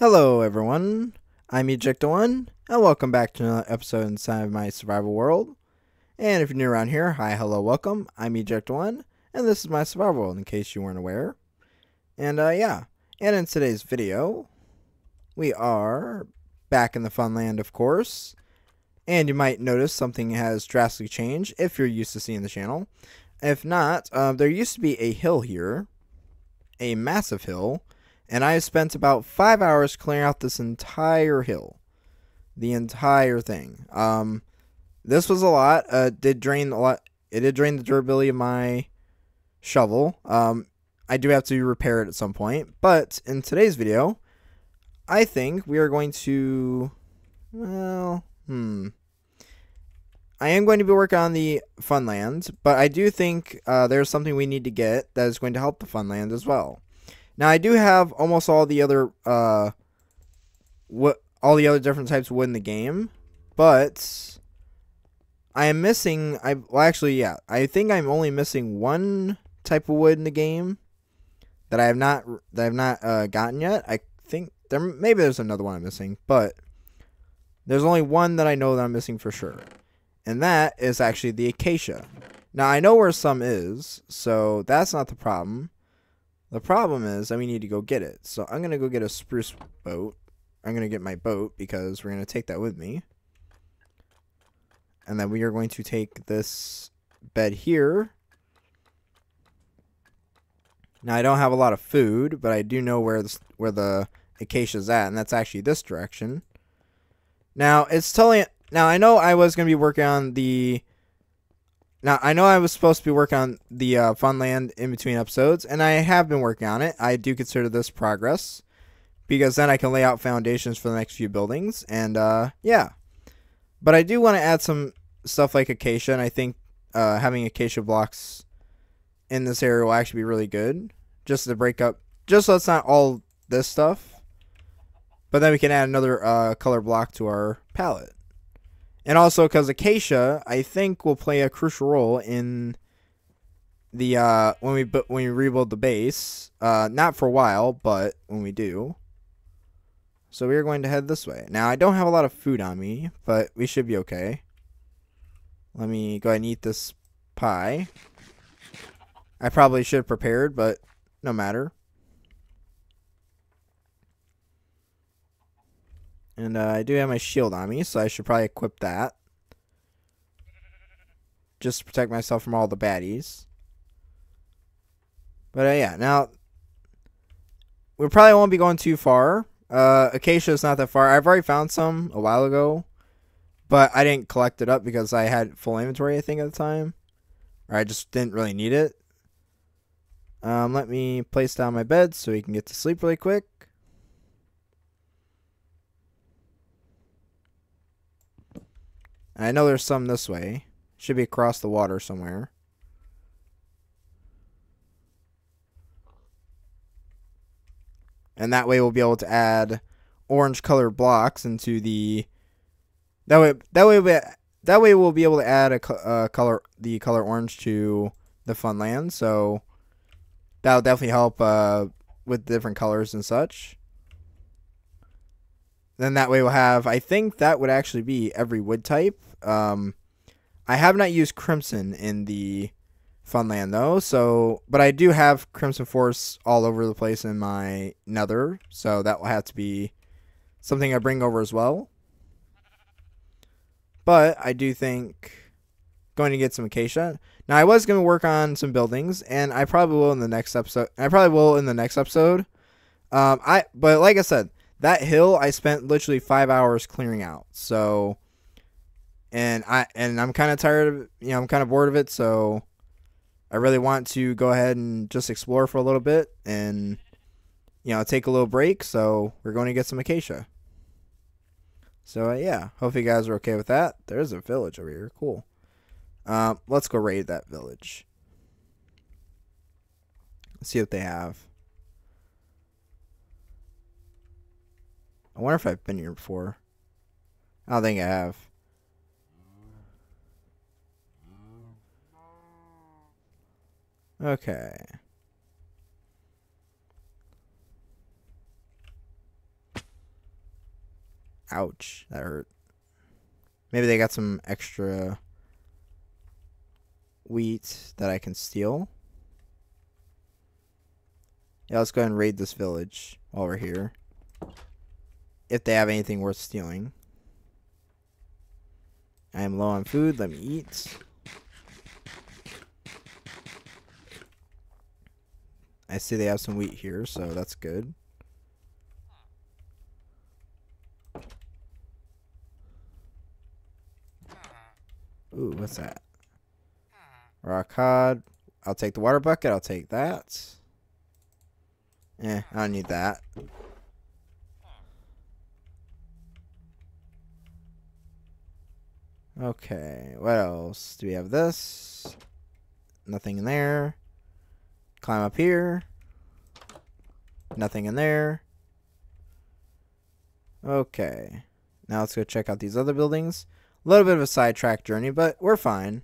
Hello, everyone. I'm Eject01, and welcome back to another episode inside of my survival world. And if you're new around here, hi, hello, welcome. I'm Eject01, and this is my survival world, in case you weren't aware. And, uh, yeah. And in today's video, we are back in the fun land, of course. And you might notice something has drastically changed if you're used to seeing the channel. If not, uh, there used to be a hill here, a massive hill, and I spent about five hours clearing out this entire hill, the entire thing. Um, this was a lot. Uh, did drain a lot. It did drain the durability of my shovel. Um, I do have to repair it at some point. But in today's video, I think we are going to, well, hmm. I am going to be working on the Funland, but I do think uh, there's something we need to get that is going to help the Funland as well. Now I do have almost all the other uh what all the other different types of wood in the game, but I am missing I well actually yeah, I think I'm only missing one type of wood in the game that I have not that I have not uh, gotten yet. I think there maybe there's another one I'm missing, but there's only one that I know that I'm missing for sure. And that is actually the acacia. Now I know where some is, so that's not the problem. The problem is that we need to go get it. So I'm going to go get a spruce boat. I'm going to get my boat because we're going to take that with me. And then we are going to take this bed here. Now I don't have a lot of food, but I do know where the, where the acacia's at, and that's actually this direction. Now it's telling. Now I know I was going to be working on the now, I know I was supposed to be working on the uh, Funland in between episodes, and I have been working on it. I do consider this progress because then I can lay out foundations for the next few buildings, and uh, yeah. But I do want to add some stuff like acacia, and I think uh, having acacia blocks in this area will actually be really good, just to break up, just so it's not all this stuff. But then we can add another uh, color block to our palette. And also because Acacia, I think, will play a crucial role in the uh, when we when we rebuild the base. Uh, not for a while, but when we do. So we are going to head this way. Now I don't have a lot of food on me, but we should be okay. Let me go ahead and eat this pie. I probably should have prepared, but no matter. And uh, I do have my shield on me, so I should probably equip that. Just to protect myself from all the baddies. But uh, yeah, now we probably won't be going too far. Uh, Acacia is not that far. I've already found some a while ago, but I didn't collect it up because I had full inventory, I think, at the time. Or I just didn't really need it. Um, let me place down my bed so we can get to sleep really quick. I know there's some this way. Should be across the water somewhere. And that way we'll be able to add orange colored blocks into the that way that way we, that way we'll be able to add a uh, color the color orange to the fun land so that'll definitely help uh, with different colors and such then that way we'll have I think that would actually be every wood type um, I have not used Crimson in the Funland though, so but I do have Crimson Forest all over the place in my Nether, so that will have to be something I bring over as well. But I do think going to get some acacia. Now I was going to work on some buildings, and I probably will in the next episode. I probably will in the next episode. Um, I but like I said, that hill I spent literally five hours clearing out. So and I and I'm kind of tired of you know I'm kind of bored of it, so I really want to go ahead and just explore for a little bit and you know take a little break. So we're going to get some acacia. So uh, yeah, hope you guys are okay with that. There's a village over here, cool. Um, let's go raid that village. Let's see what they have. I wonder if I've been here before. I don't think I have. Okay. Ouch, that hurt. Maybe they got some extra wheat that I can steal. Yeah, let's go ahead and raid this village while we're here. If they have anything worth stealing. I am low on food. Let me eat. I see they have some wheat here, so that's good. Ooh, what's that? Rock hard. I'll take the water bucket. I'll take that. Eh, I don't need that. Okay, what else? Do we have this? Nothing in there. Climb up here. Nothing in there. Okay. Now let's go check out these other buildings. A little bit of a sidetrack journey, but we're fine.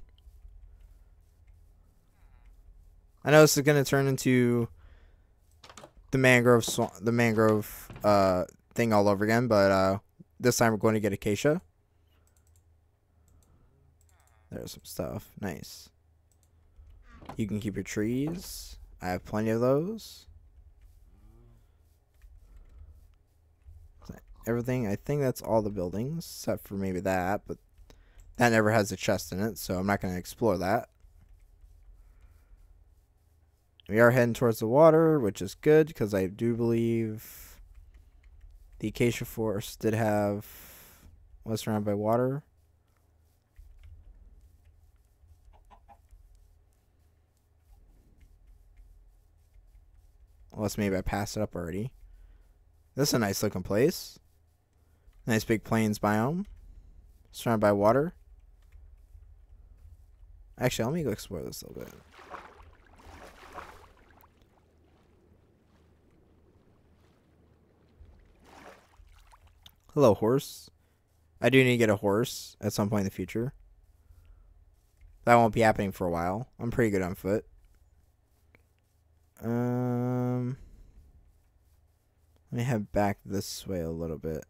I know this is going to turn into the mangrove the mangrove uh, thing all over again, but uh, this time we're going to get acacia. There's some stuff. Nice. You can keep your trees. I have plenty of those. Everything, I think that's all the buildings, except for maybe that, but that never has a chest in it, so I'm not going to explore that. We are heading towards the water, which is good, because I do believe the acacia forest did have, was surrounded by water. Unless maybe I passed it up already. This is a nice looking place. Nice big plains biome. Surrounded by water. Actually, let me go explore this a little bit. Hello, horse. I do need to get a horse at some point in the future. That won't be happening for a while. I'm pretty good on foot. Um, let me head back this way a little bit.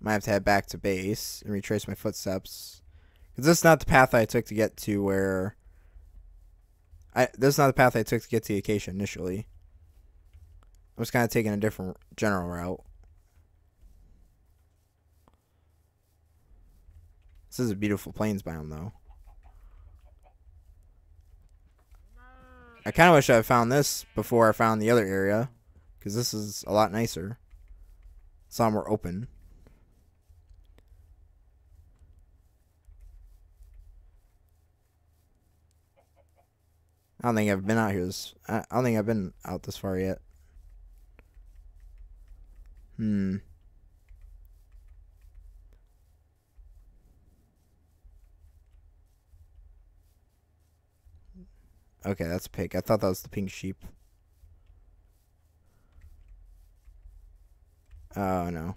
Might have to head back to base and retrace my footsteps. Because this is not the path I took to get to where... I This is not the path I took to get to Acacia initially. I was kind of taking a different general route. This is a beautiful plains biome, though. I kind of wish I found this before I found the other area. Because this is a lot nicer. It's a more open. I don't think I've been out here this... I don't think I've been out this far yet. Hmm. Okay, that's a pig. I thought that was the pink sheep. Oh, no.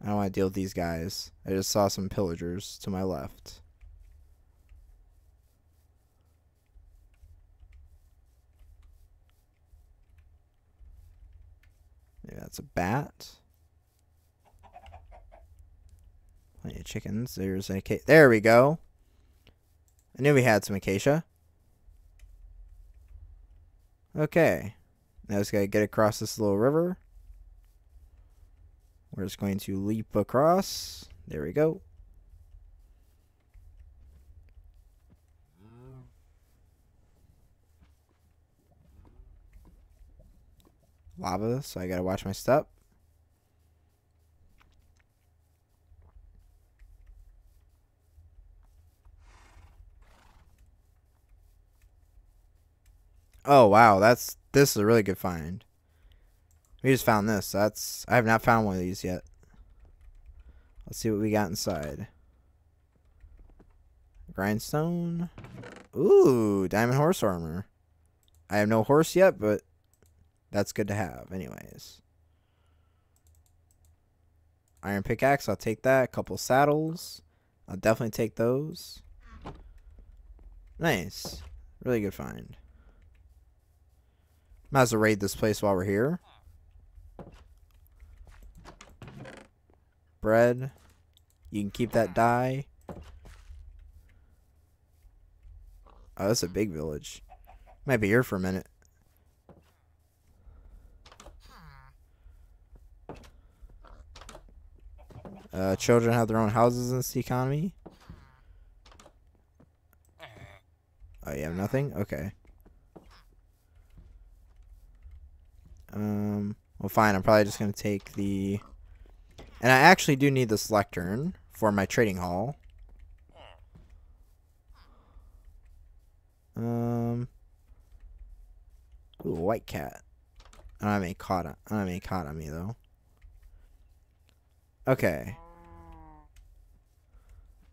I don't want to deal with these guys. I just saw some pillagers to my left. Maybe that's a bat. Plenty of chickens. There's a... There we go. I knew we had some acacia. Okay. Now just gotta get across this little river. We're just going to leap across. There we go. Lava, so I gotta watch my step. Oh wow, that's this is a really good find. We just found this. That's I have not found one of these yet. Let's see what we got inside. Grindstone. Ooh, diamond horse armor. I have no horse yet, but that's good to have anyways. Iron pickaxe, I'll take that. A couple saddles. I'll definitely take those. Nice. Really good find. Might as well raid this place while we're here. Bread. You can keep that die. Oh, that's a big village. Might be here for a minute. Uh, children have their own houses in this economy. Oh, you have nothing? Okay. Um, well, fine. I'm probably just going to take the... And I actually do need this lectern for my trading hall. Um... Ooh, white cat. I don't have any caught on, I don't have any caught on me, though. Okay.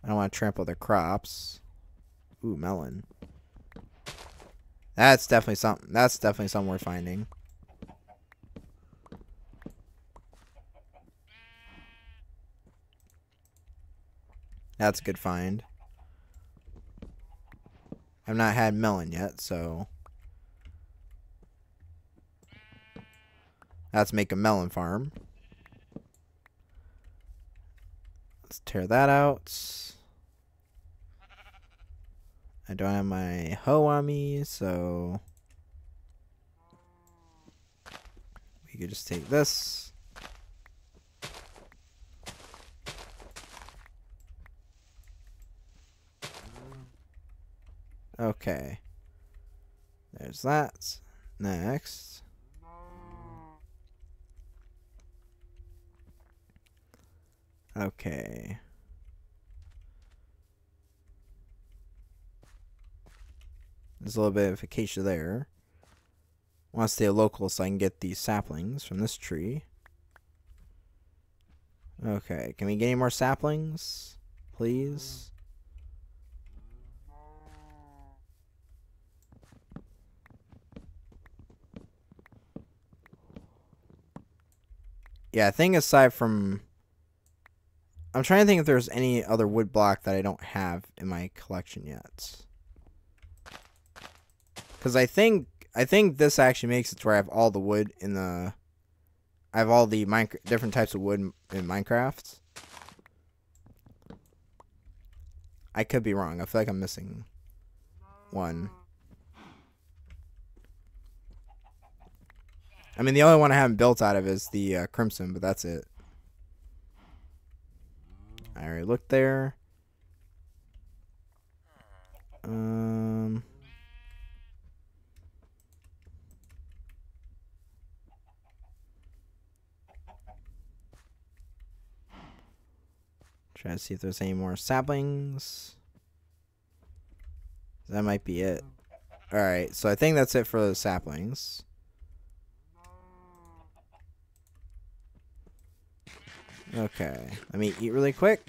I don't want to trample their crops. Ooh, melon. That's definitely something. That's definitely something worth finding. That's a good find. I've not had melon yet, so... Let's make a melon farm. Let's tear that out. I don't have my hoe on me, so we could just take this. Okay. There's that. Next. Okay. There's a little bit of acacia there. I want to stay local so I can get these saplings from this tree. Okay, can we get any more saplings? Please? Yeah, I think aside from... I'm trying to think if there's any other wood block that I don't have in my collection yet. Because I think I think this actually makes it to where I have all the wood in the. I have all the mine different types of wood in Minecraft. I could be wrong. I feel like I'm missing one. I mean, the only one I haven't built out of is the uh, Crimson, but that's it. I already looked there. Um. Try to see if there's any more saplings. That might be it. Alright, so I think that's it for the saplings. Okay, let me eat really quick.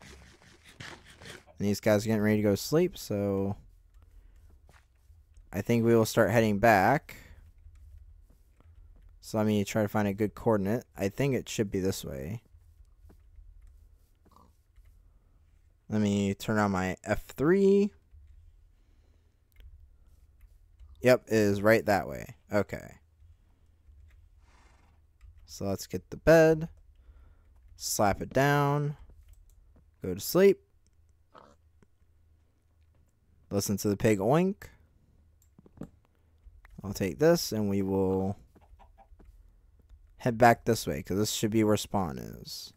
And these guys are getting ready to go sleep, so I think we will start heading back. So let me try to find a good coordinate. I think it should be this way. Let me turn on my F3. Yep, is right that way. Okay. So let's get the bed. Slap it down. Go to sleep. Listen to the pig oink. I'll take this and we will head back this way because this should be where spawn is.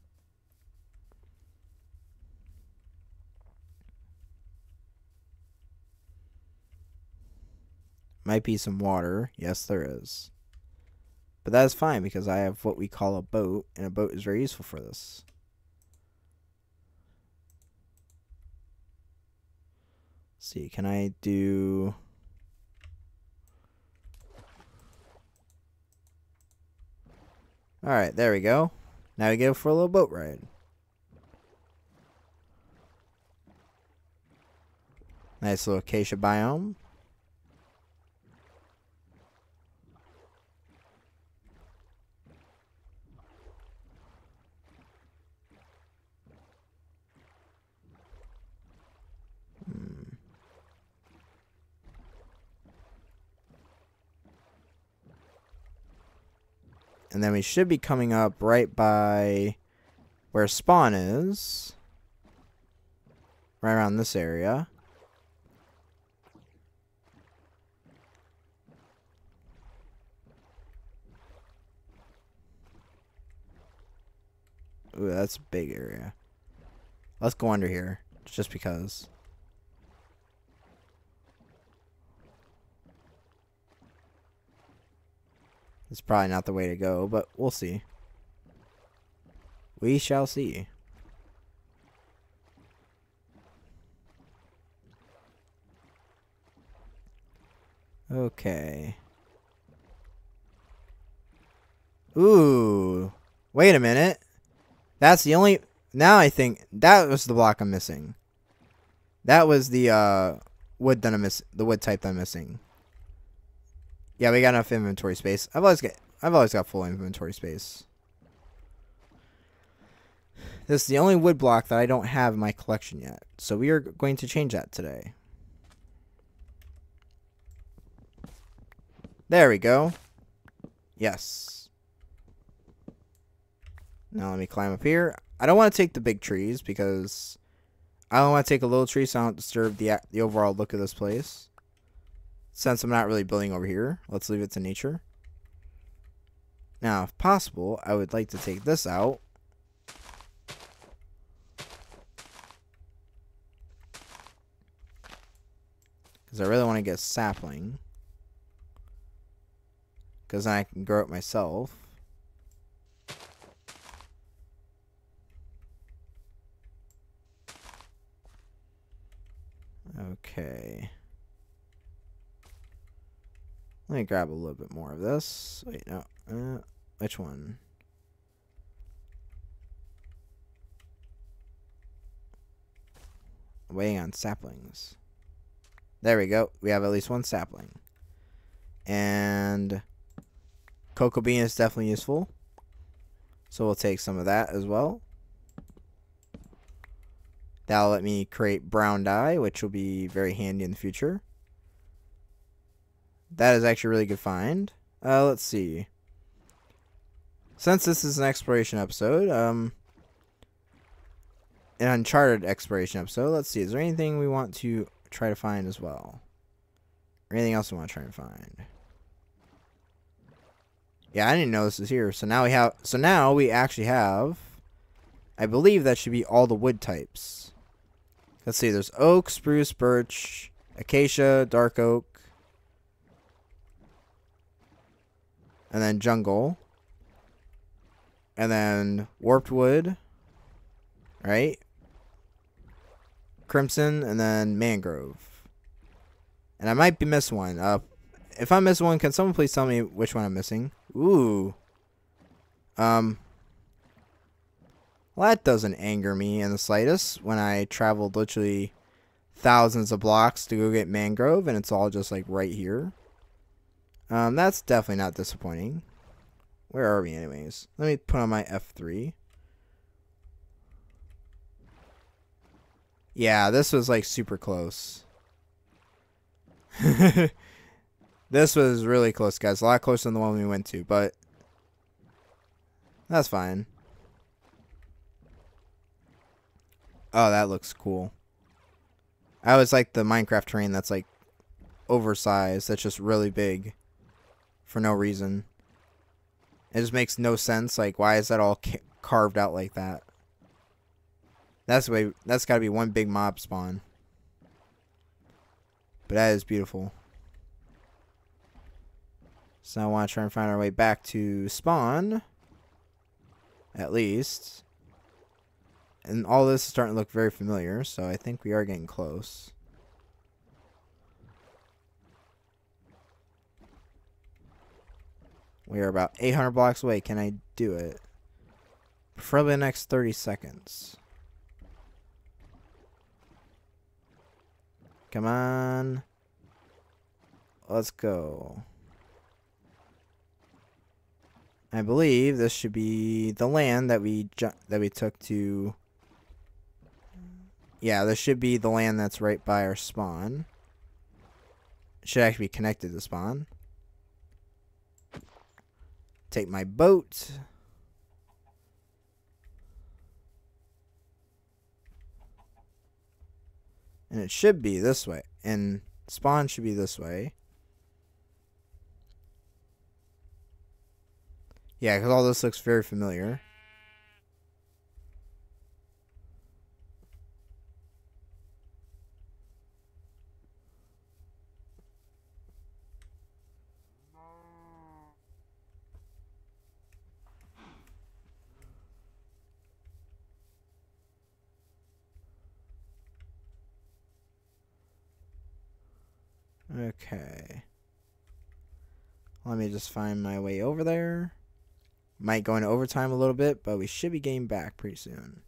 Might be some water. Yes, there is. But that is fine because I have what we call a boat, and a boat is very useful for this. Let's see, can I do... Alright, there we go. Now we go for a little boat ride. Nice little acacia biome. And then we should be coming up right by where spawn is. Right around this area. Ooh, that's a big area. Let's go under here, just because. It's probably not the way to go, but we'll see. We shall see. Okay. Ooh. Wait a minute. That's the only... Now I think that was the block I'm missing. That was the uh, wood that I'm miss the wood type that I'm missing. Yeah, we got enough inventory space. I've always got I've always got full inventory space. This is the only wood block that I don't have in my collection yet. So we are going to change that today. There we go. Yes. Now let me climb up here. I don't want to take the big trees because I don't want to take a little tree so I don't disturb the, the overall look of this place. Since I'm not really building over here, let's leave it to nature. Now, if possible, I would like to take this out. Because I really want to get a sapling. Because then I can grow it myself. Okay. Let me grab a little bit more of this. Wait, no. Uh, which one? Waiting on saplings. There we go. We have at least one sapling. And cocoa bean is definitely useful. So we'll take some of that as well. That'll let me create brown dye, which will be very handy in the future. That is actually a really good find. Uh, let's see. Since this is an exploration episode, um, an Uncharted exploration episode, let's see. Is there anything we want to try to find as well? Or anything else we want to try and find? Yeah, I didn't know this was here. So now we have. So now we actually have. I believe that should be all the wood types. Let's see. There's oak, spruce, birch, acacia, dark oak, and then jungle, and then warped wood, right? Crimson, and then mangrove. And I might be missing one. Uh, if I miss one, can someone please tell me which one I'm missing? Ooh. Um. Well, that doesn't anger me in the slightest when I traveled literally thousands of blocks to go get mangrove and it's all just like right here. Um, that's definitely not disappointing. Where are we anyways? Let me put on my F3. Yeah, this was like super close. this was really close, guys. A lot closer than the one we went to, but that's fine. Oh, that looks cool. I always like the Minecraft terrain that's like oversized. That's just really big for no reason. It just makes no sense. Like, why is that all ca carved out like that? That's way. That's got to be one big mob spawn. But that is beautiful. So I want to try and find our way back to spawn. At least. And all this is starting to look very familiar, so I think we are getting close. We are about 800 blocks away. Can I do it? Preferably the next 30 seconds. Come on. Let's go. I believe this should be the land that we that we took to Yeah, this should be the land that's right by our spawn. Should actually be connected to spawn. Take my boat. And it should be this way. And spawn should be this way. Yeah, because all this looks very familiar. Okay. Let me just find my way over there. Might go into overtime a little bit, but we should be getting back pretty soon.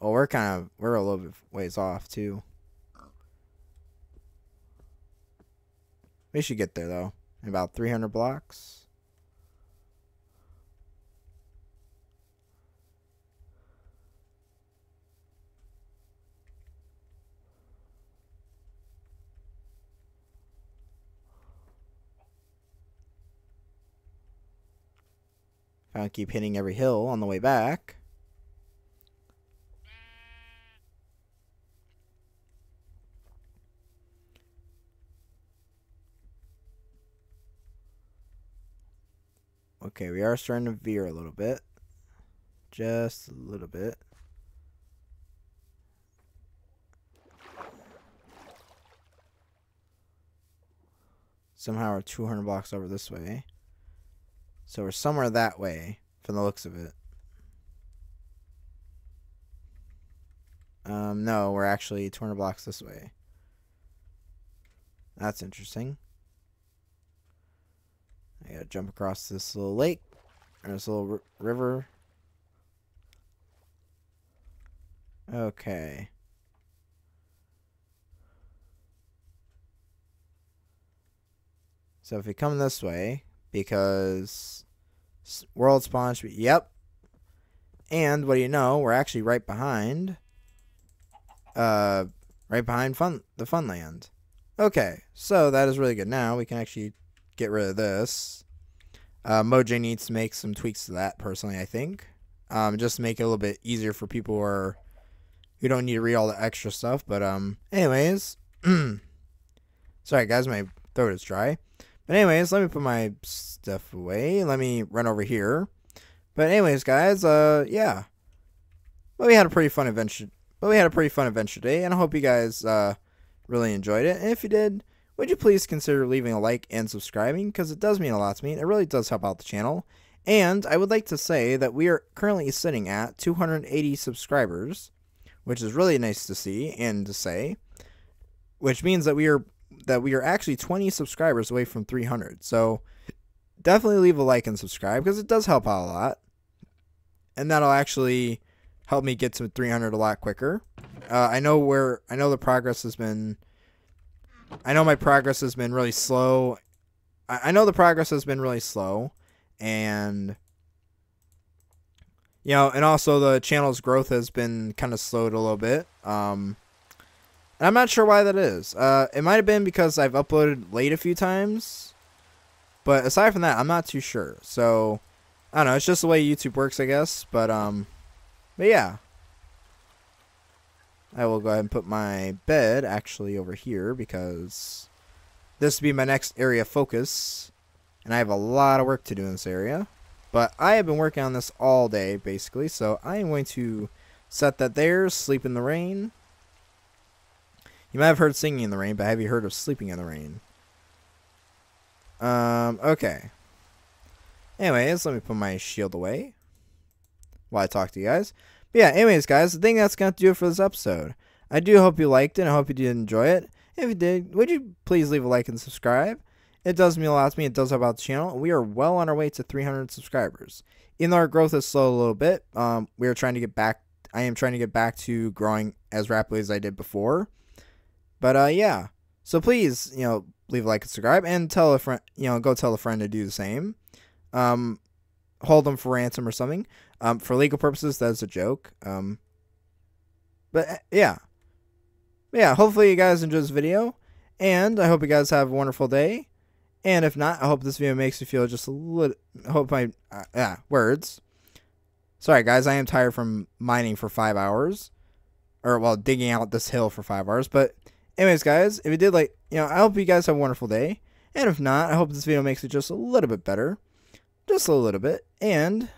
Oh, we're kind of, we're a little bit ways off, too. We should get there, though. In about 300 blocks. I'll keep hitting every hill on the way back. Okay, we are starting to veer a little bit. Just a little bit. Somehow we're 200 blocks over this way. So we're somewhere that way from the looks of it. Um, no, we're actually 200 blocks this way. That's interesting. I gotta jump across this little lake, or this little river. Okay. So if we come this way, because world spawn yep. And what do you know? We're actually right behind, uh, right behind fun the Funland. Okay, so that is really good. Now we can actually get rid of this. Uh, Mojang needs to make some tweaks to that, personally, I think. Um, just make it a little bit easier for people who are who don't need to read all the extra stuff. But um, anyways, sorry guys, my throat is dry. But anyways, let me put my stuff away. Let me run over here. But anyways, guys, uh, yeah. But we had a pretty fun adventure. But we had a pretty fun adventure today, and I hope you guys uh really enjoyed it. And if you did, would you please consider leaving a like and subscribing because it does mean a lot to me. And it really does help out the channel. And I would like to say that we are currently sitting at 280 subscribers, which is really nice to see and to say, which means that we are that we are actually 20 subscribers away from 300. So definitely leave a like and subscribe because it does help out a lot. And that'll actually help me get to 300 a lot quicker. Uh, I know where I know the progress has been. I know my progress has been really slow. I, I know the progress has been really slow, and you know, and also the channel's growth has been kind of slowed a little bit. Um, and I'm not sure why that is. Uh, it might have been because I've uploaded late a few times. But aside from that, I'm not too sure. So, I don't know. It's just the way YouTube works, I guess. But, um, but yeah. I will go ahead and put my bed actually over here because this will be my next area of focus. And I have a lot of work to do in this area. But I have been working on this all day, basically. So I am going to set that there, sleep in the rain. You might have heard singing in the rain, but have you heard of sleeping in the rain? Um, okay. Anyways, let me put my shield away while I talk to you guys. But yeah, anyways, guys, I think that's going to do it for this episode. I do hope you liked it. I hope you did enjoy it. If you did, would you please leave a like and subscribe? It does mean a lot to me. It does help out the channel. We are well on our way to 300 subscribers. Even though our growth is slow a little bit, um, we are trying to get back. I am trying to get back to growing as rapidly as I did before. But uh, yeah. So please, you know, leave a like and subscribe, and tell a friend, you know, go tell a friend to do the same. Um, hold them for ransom or something. Um, for legal purposes, that's a joke. Um, but uh, yeah, yeah. Hopefully you guys enjoy this video, and I hope you guys have a wonderful day. And if not, I hope this video makes you feel just a little. Hope my uh, yeah words. Sorry guys, I am tired from mining for five hours, or well digging out this hill for five hours. But anyways, guys, if you did like, you know, I hope you guys have a wonderful day. And if not, I hope this video makes it just a little bit better, just a little bit. And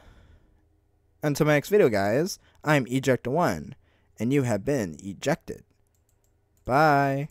until my next video, guys, I'm Eject1, and you have been ejected. Bye.